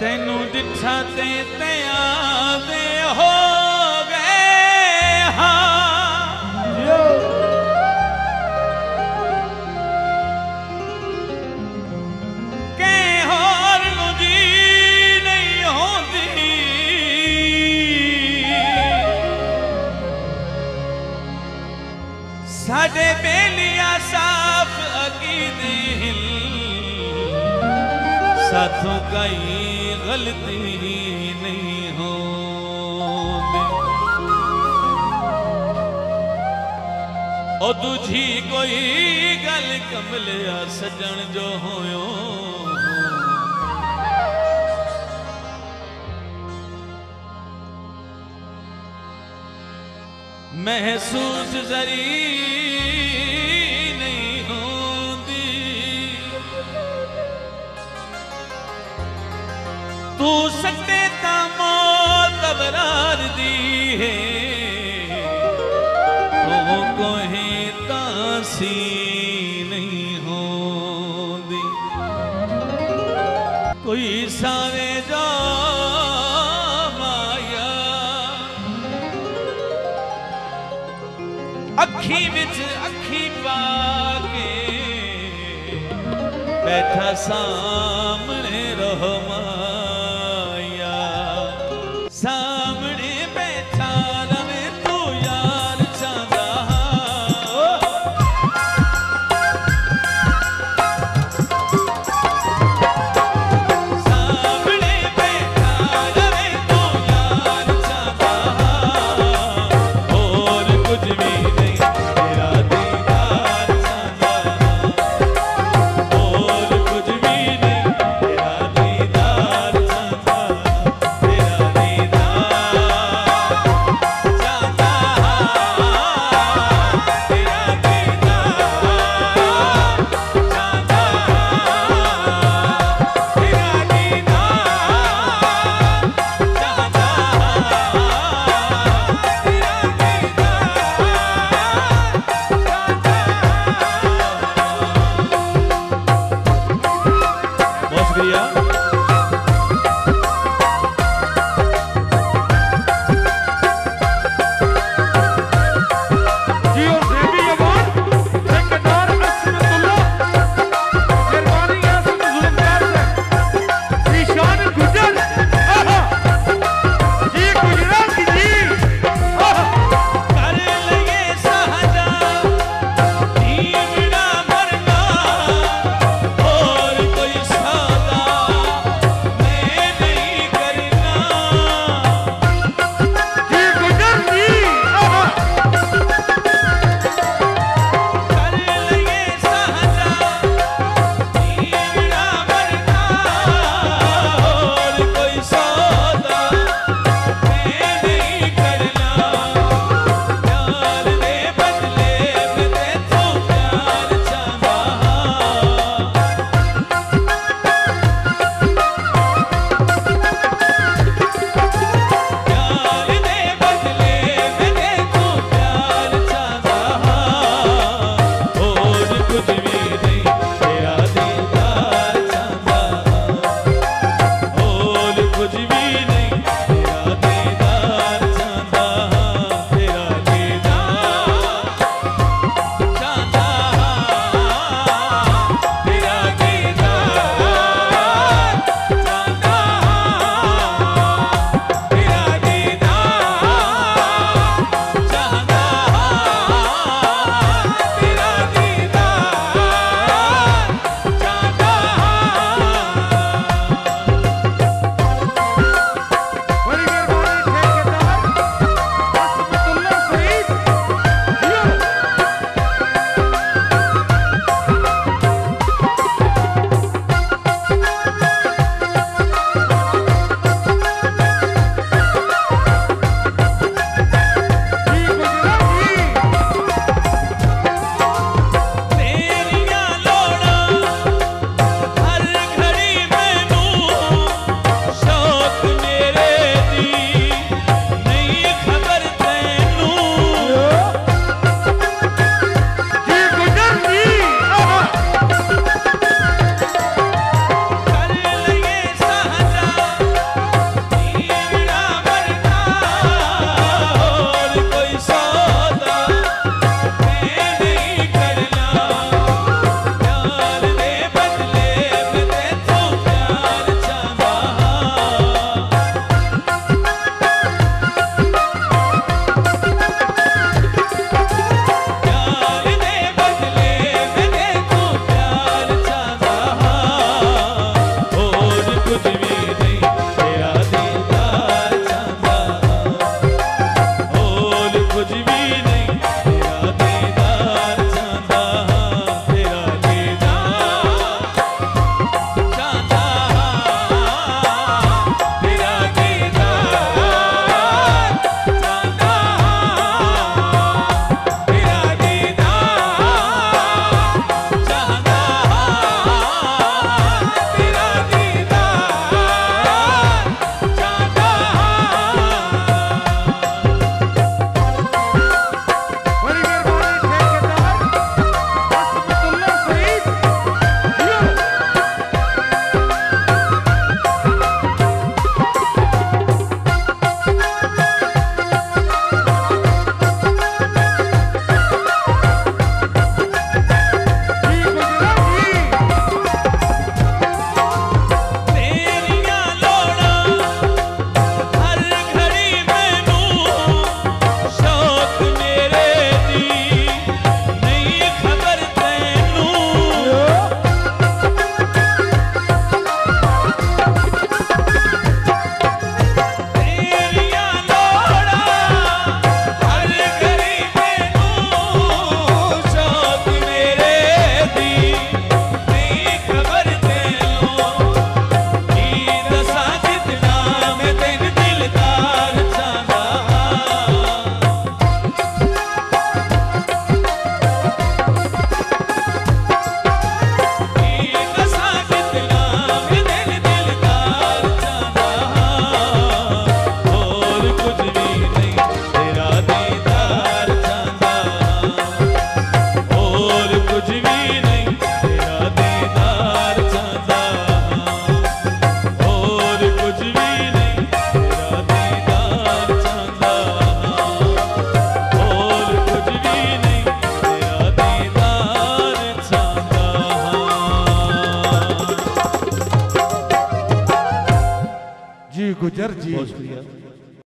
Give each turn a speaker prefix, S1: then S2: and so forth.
S1: ਤੈਨੂੰ ਦਿੱਠਾ ਤੇ ਤੇ ਆਵੇ ਹੋ हाथों का गलती नहीं हो और तुझी कोई गल कमलिया सजन जो हो महसूस जरी तू सकते तमो तबरार दी है। तो नहीं हो दी कोई सावे जा माया अखी बिच अखी पा के बैठा सामने रहो मा।
S2: बहुत
S1: शुक्रिया